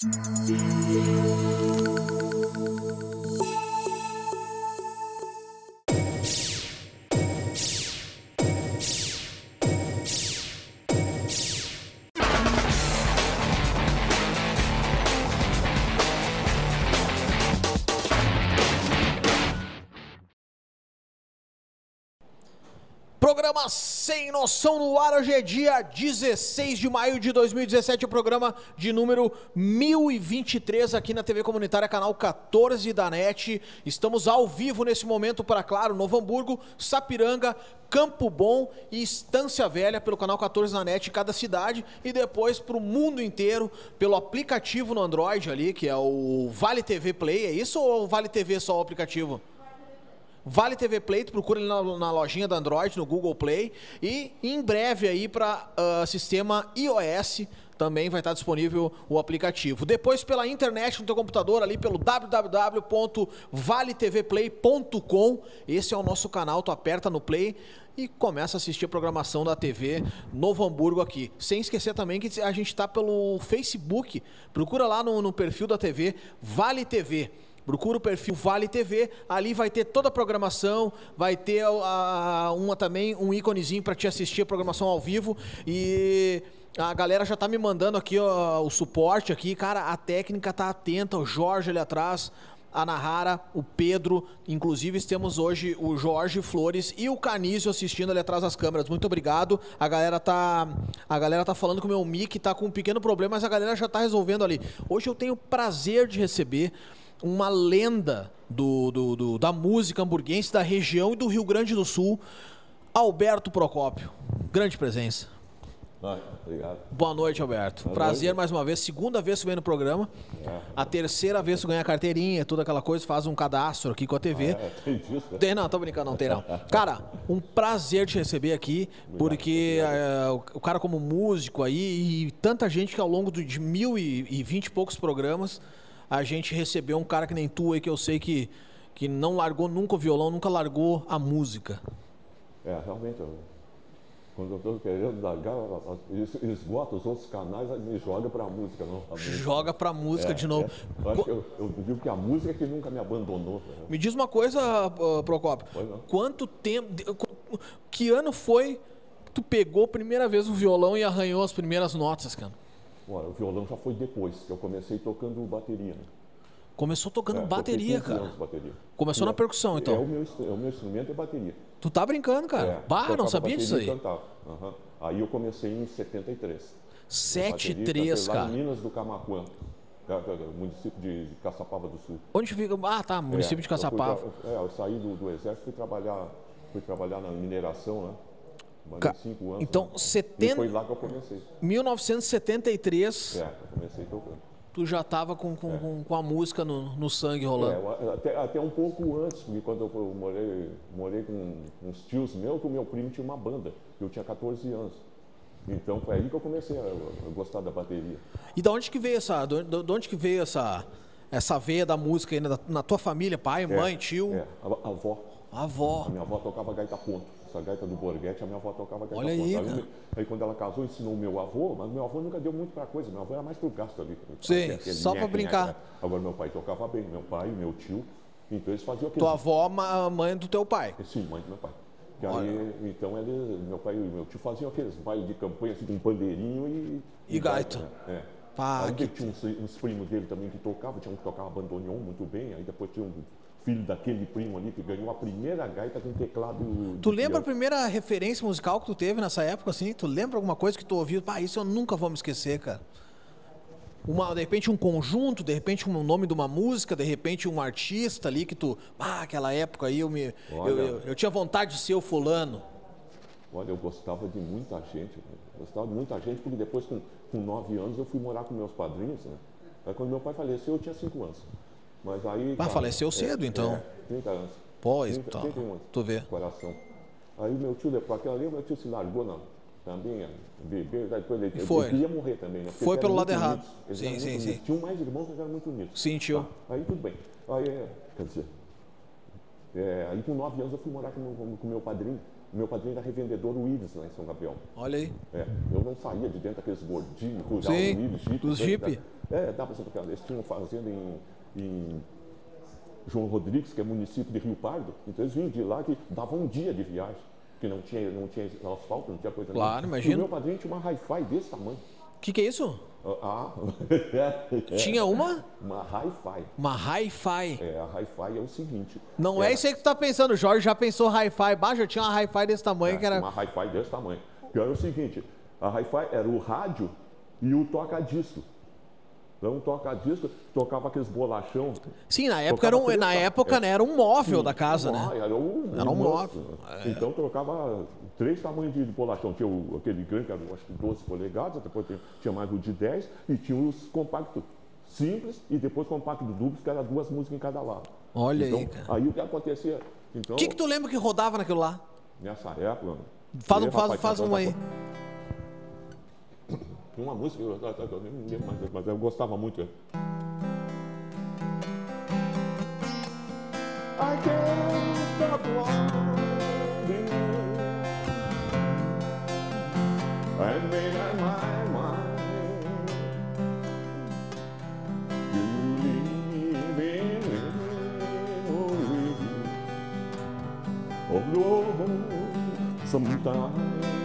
Thank you. Programa Sem Noção no ar, hoje é dia 16 de maio de 2017, o programa de número 1023 aqui na TV Comunitária, canal 14 da NET. Estamos ao vivo nesse momento para, claro, Novo Hamburgo, Sapiranga, Campo Bom e Estância Velha pelo canal 14 da NET cada cidade e depois para o mundo inteiro pelo aplicativo no Android ali, que é o Vale TV Play, é isso ou Vale TV só o aplicativo? Vale TV Play, tu procura ele na, na, lojinha da Android, no Google Play. E em breve aí para uh, sistema iOS também vai estar disponível o aplicativo. Depois pela internet no teu computador ali pelo www.valetvplay.com. Esse é o nosso canal, tu aperta no play e começa a assistir a programação da TV Novo Hamburgo aqui. Sem esquecer também que a gente está pelo Facebook. Procura lá no, no perfil da TV Vale TV. Procura o perfil Vale TV, ali vai ter toda a programação, vai ter a, uma também, um íconezinho para te assistir a programação ao vivo e a galera já tá me mandando aqui ó, o suporte aqui, cara, a técnica tá atenta, o Jorge ali atrás, a Nahara, o Pedro, inclusive temos hoje o Jorge Flores e o Canísio assistindo ali atrás das câmeras. Muito obrigado. A galera tá a galera tá falando que o meu mic tá com um pequeno problema, mas a galera já tá resolvendo ali. Hoje eu tenho o prazer de receber uma lenda do, do, do, da música hamburguense da região e do Rio Grande do Sul, Alberto Procópio. Grande presença. obrigado. Boa noite, Alberto. Boa Prazer noite. mais uma vez. Segunda vez que vem no programa. É. A terceira vez que ganha carteirinha, toda aquela coisa, faz um cadastro aqui com a TV. Ah, é, tem disso, né? Tem, não, tô brincando, não tem não. Cara, um prazer te receber aqui, obrigado, porque é, o cara como músico aí e tanta gente que ao longo de mil e vinte e poucos programas a gente recebeu um cara que nem tu aí, que eu sei que, que não largou nunca o violão, nunca largou a música. É, realmente, eu, quando eu estou querendo largar, esgota os outros canais, me joga para a música. Não, a música. Joga para a música é, de novo. É. Eu, eu, eu, digo que a música é que nunca me abandonou. Né? Me diz uma coisa, Procopio. Quanto tempo, que ano foi que tu pegou a primeira vez o violão e arranhou as primeiras notas, cara? Olha, o violão já foi depois, que eu comecei tocando bateria. Né? Começou tocando é, bateria, cara. Bateria. Começou na percussão, então. É o, meu, é o meu instrumento é bateria. Tu tá brincando, cara? É, bah, não sabia disso aí. Uhum. Aí eu comecei em 73. 73, cara. Lá em Minas do Camacuã. Município de Caçapava do Sul. Onde fica? Ah, tá, município é, de Caçapava. Eu fui, é, eu saí do, do exército e fui trabalhar, fui trabalhar na mineração, né? Ca... cinco anos. Então, né? 70... foi lá que eu comecei. 1973. É, eu comecei tocando. Tu já estava com, com, é. com, com, a música no, no sangue rolando? É, até, até um pouco antes, porque quando eu morei, morei com uns tios meus, que o meu primo tinha uma banda. Eu tinha 14 anos. Então foi aí que eu comecei a, a gostar da bateria. E da onde que veio essa, de, de onde que veio essa, essa veia da música aí, na, na tua família, pai, mãe, é, tio? É, a, a avó. A avó. A minha avó tocava gaita ponto essa gaita do Borghetti, a minha avó tocava gaita Olha aí, aí, aí, quando ela casou, ensinou o meu avô, mas meu avô nunca deu muito para coisa, meu avô era mais pro gasto ali. Sim, só para brincar. Agora meu pai tocava bem, meu pai, meu tio, então eles faziam aquilo. Tua avó, mãe do teu pai? Sim, mãe do meu pai. Aí, então ele, meu pai e meu tio faziam aqueles bailes de campanha assim, com pandeirinho e. E, e gaita. Né? É. Pá, aí que... tinha uns, uns, primos dele também que tocavam, tinha um que tocava bandoneon muito bem, aí depois tinha um filho daquele primo ali que ganhou a primeira gaita com teclado. Tu lembra a primeira referência musical que tu teve nessa época, assim? Tu lembra alguma coisa que tu ouviu? Pá, isso eu nunca vou me esquecer, cara. Uma, de repente um conjunto, de repente um nome de uma música, de repente um artista ali que tu, ah, aquela época aí eu me, Olha, eu, eu, eu, tinha vontade de ser o fulano. Olha, eu gostava de muita gente, gostava de muita gente porque depois com, com nove anos eu fui morar com meus padrinhos, né? Aí quando meu pai faleceu eu tinha cinco anos. Mas aí. Ah, faleceu é, cedo, então. É, 30 anos. Pois, 30, tá. 31 anos. Tu vê. Coração. Aí meu tio, depois aquela ali, o meu tio se largou não. Também, é, bebeu, depois ele, foi. ele ia morrer também, né? Foi pelo lado errado. Sim, sim, sim. Tinham mais irmãos, mas eram muito unidos. Sim, tio. Ah, aí tudo bem. Aí, é, quer dizer, é, aí com nove anos eu fui morar com, com meu padrinho. Meu padrinho era revendedor Willis lá em São Gabriel. Olha aí. É, eu não saía de dentro daqueles gordinhos, cuidava Sim, Willis, Jeep. dos Jeep. É, dava pra você Eles tinham fazenda em, em João Rodrigues, que é município de Rio Pardo. Então eles vinham de lá que dava um dia de viagem. Que não tinha, não tinha asfalto, não tinha coisa Claro, nenhuma. imagino. E o meu padrinho tinha uma hi-fi desse tamanho. O que, que é isso? Ah, Tinha uma? uma hi-fi. Uma hi-fi. É, a hi-fi é o seguinte. Não é era- isso aí que tu tá pensando. O Jorge já pensou hi-fi. Bah, já tinha uma hi-fi desse tamanho É, que era. Uma hi-fi desse tamanho. Que era o seguinte, a hi-fi era o rádio e o toca-disco. Então, o toca-disco tocava aqueles bolachão. Sim, na época, era um, na época é. né, era um móvel da casa, né? Era um, Era um monstro, móvel, né? Então trocava três tamanhos de bolachão. Tinha o- aquele grande, que era acho que 12 polegadas, depois tinha, mais o de 10 e tinha os compactos simples e depois compacto duplos, que era duas músicas em cada lado. Olha então, aí, cara. Aí o que acontecia? Então, O que, que tu lembra que rodava naquilo lá? nessa época. Faz, um, Ei, faz, faz tá- um tá- aí. Tinha uma música, eu, eu, nem lembro mais, mas eu gostava muito. I can't stop loving. I made up my mind. You live in memory of love sometimes.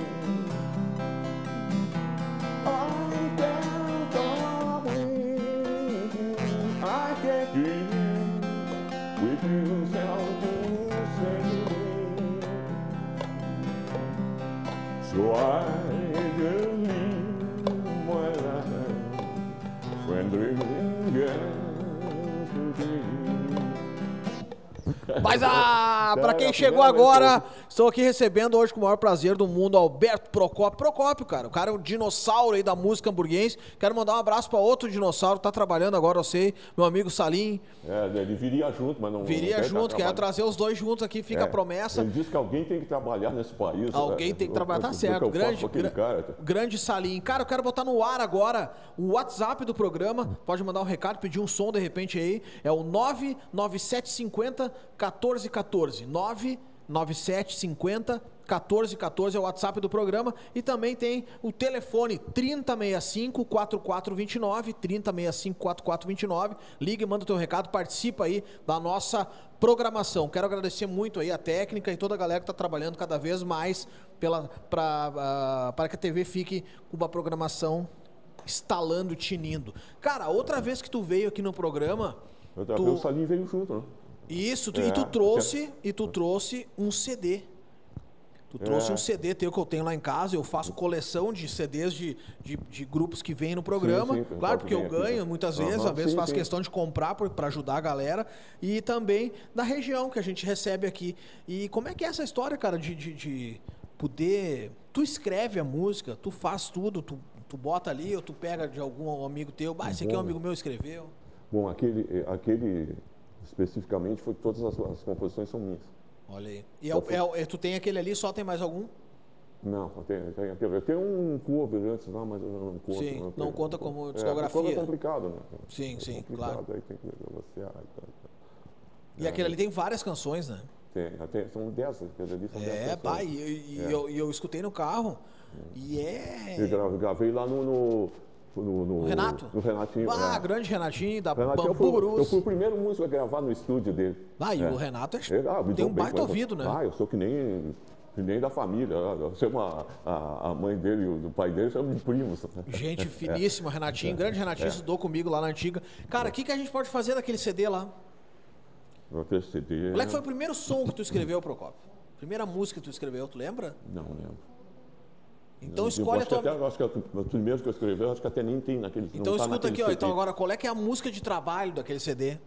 Mas ah, pra É, quem chegou agora, estou aqui recebendo hoje com o maior prazer do mundo Alberto Procópio. Procópio, cara, o cara é um dinossauro aí da música hamburguense. Quero mandar um abraço pra outro dinossauro tá trabalhando agora, eu sei, meu amigo Salim. É, ele viria junto, mas não. Viria não quer junto, quero trabalhar. trazer os dois juntos aqui, fica É, a promessa. Ele disse que alguém tem que trabalhar nesse país. Alguém né? tem que trabalhar, tá o certo. eu Grande, gra- cara. grande Salim. Cara, eu quero botar no ar agora o WhatsApp do programa. Pode mandar um recado, pedir um som de repente aí. É o 99750 1414. 99750 1414 é o WhatsApp do programa e também tem o telefone 3065 4429 3065 4429. Liga e manda o teu recado, participa aí da nossa programação. Quero agradecer muito aí a técnica e toda a galera que está trabalhando cada vez mais pela para para que a TV fique com uma programação estalando, tinindo. Cara, outra vez que tu veio aqui no programa, Eu, tu- O Salim veio junto, né? Isso, tu- É, e tu trouxe, e tu trouxe um CD. Tu trouxe É. um CD teu que eu tenho lá em casa, eu faço coleção de CDs de, de, de grupos que vêm no programa. sim, claro, porque eu vem aqui, ganho muitas vezes, às vezes sim, faço sim. questão de comprar para ajudar a galera. E também da região que a gente recebe aqui. E como é que é essa história, cara, de, de, de poder. Tu escreve a música, tu faz tudo, tu, tu bota ali, ou tu pega de algum amigo teu, ah, esse aqui é um amigo meu escreveu. Bom, aquele, eh, aquele especificamente foi todas as, as composições são minhas. Olha aí. E é o- é é- tu tem aquele ali, só tem mais algum? Não, eu tenho, eu tenho, aquele- eu tenho um cover antes lá, mas eu não conto. Sim, não tenho- conta como É, discografia. cover é complicado, né? Sim, É sim, complicado, claro. Aí tem que negociar e tal, e. E aquele ali tem várias canções, né? Tem, tem, são 10, aquele ali são 10 É, canções. pai, e, e É. eu, e eu escutei no carro. E é. Eu gra- gravei lá no. no, no, no- O Renato? No Renatinho. Ah, é. grande Renatinho, da Renatinho, eu, Bambu fui, eu fui o primeiro músico a gravar no estúdio dele. Ah, e É. o Renato é- É, ah, tem um baita ouvido, né? Ah, eu sou que nem, nem da família. Eu sei uma, a, a mãe dele e o pai dele são de primos. Gente finíssima, Renatinho, grande Renatinho, estudou comigo lá na antiga. Cara, o que, que a gente pode fazer daquele CD lá? Tenho CD. Qual é que foi o primeiro som que tu escreveu, Procopio? Primeira música que tu escreveu, tu lembra? Não lembro. Então escolhe a tua. até, eu acho que é os primeiros que eu escrevi, eu acho que até nem tem naquele Então tá escuta aqui, ó. CD. Então agora, qual é que é a música de trabalho daquele CD?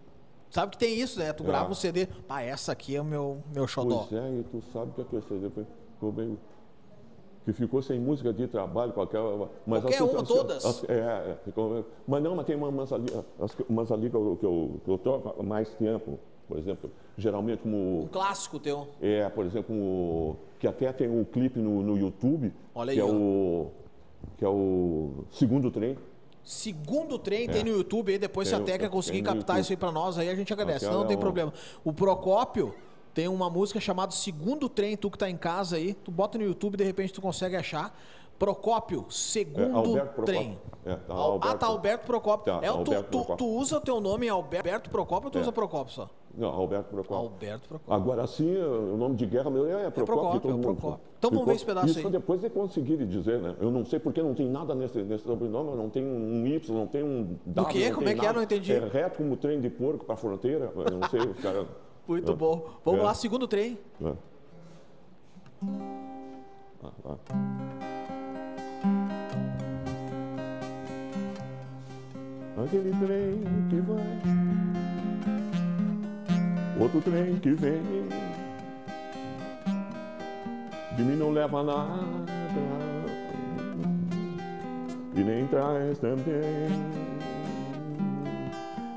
Sabe que tem isso, né? Tu grava É. um CD. Pá, essa aqui é o meu, meu xodó. Pois é, e tu sabe que aquele CD foi- ficou meio. Que ficou sem música de trabalho, qualquer. Mas Qualquer as- uma, as- todas? as- é, é, ficou- mas não, mas tem uma- umas ali, as- umas ali que eu, que, eu, que eu toco há mais tempo, por exemplo, geralmente como. Um clássico teu. É, por exemplo, como, que até tem um clipe no, no YouTube, Olha que, aí, é ó. o, que é o Segundo Trem. Segundo trem tem no YouTube aí, depois se a É. Tem, tem conseguir captar YouTube. isso aí pra nós, aí a gente agradece. Não, não tem é um- problema. O Procópio, Tem uma música chamada Segundo Trem, tu que tá em casa aí, tu bota no YouTube, de repente tu consegue achar. Procópio, segundo Alberto trem. Procópio. É, tá, Al- Alberto. Ah, tá, Alberto Procópio. Tá, é, o tu, Alberto tu, Procópio. tu usa o teu nome Alberto Procópio ou tu É. usa Procópio só? Não, Alberto Procópio. Alberto Procópio. Agora sim, o nome de guerra meu é Procópio. Procópio, é o mundo Procópio. Então vamos ver esse pedaço Isso aí. depois de conseguirem dizer, né? Eu não sei porque não tem nada nesse, nesse sobrenome, não tem um Y, não tem um W. quê? não Como é que é? nada. Não entendi. É reto como trem de porco para fronteira. Eu não sei, os caras. Muito É. bom. Vamos É. lá, segundo trem. É. Ah, ah. Aquele trem que vai, outro trem que vem, de mim não leva nada. E nem traz também.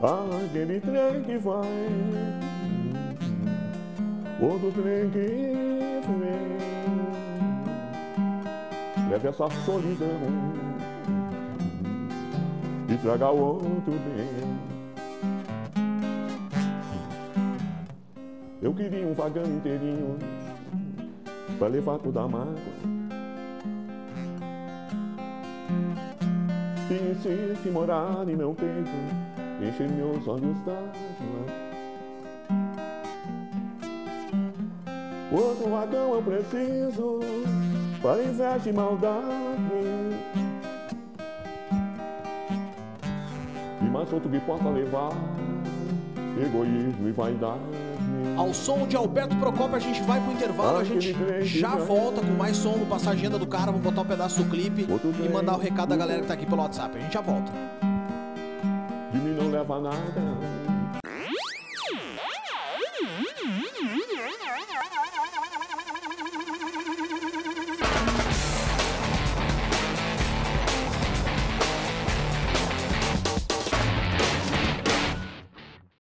Aquele trem que vai, outro trem que vem, leve essa solidão e traga outro bem. Eu queria um vagão inteirinho para levar toda a mágoa. E insiste em morar em meu peito, encher meus olhos d'água. Outro vagão eu preciso para inveja e maldade. Outro que possa levar egoísmo e vaidade. Ao som de Alberto Procópio, a gente vai pro intervalo, a gente já volta com mais som no Passar Agenda do Cara, vamos botar um pedaço do clipe e mandar o recado da galera que tá aqui pelo WhatsApp. A gente já volta. De mim não leva nada